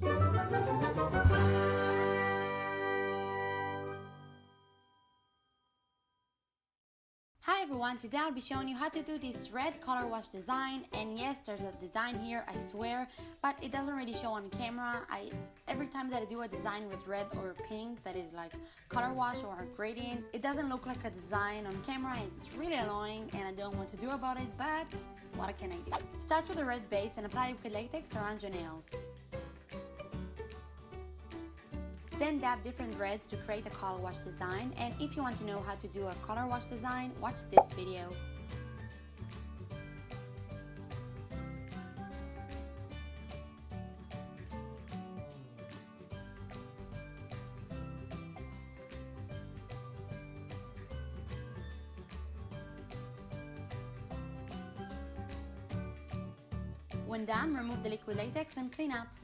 Hi everyone, today I'll be showing you how to do this red color wash design and yes there's a design here I swear but it doesn't really show on camera I every time that I do a design with red or pink that is like color wash or a gradient it doesn't look like a design on camera and it's really annoying and I don't know what to do about it but what can I do? Start with a red base and apply liquid latex around your nails. Then dab different reds to create a color wash design and if you want to know how to do a color wash design, watch this video. When done, remove the liquid latex and clean up.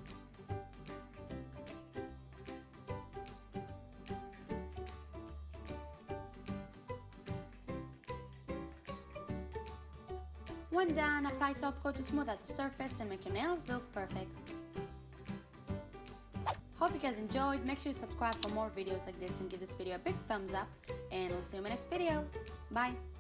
When done, apply top coat to smooth out the surface and make your nails look perfect. Hope you guys enjoyed, make sure you subscribe for more videos like this and give this video a big thumbs up and we'll see you in my next video. Bye!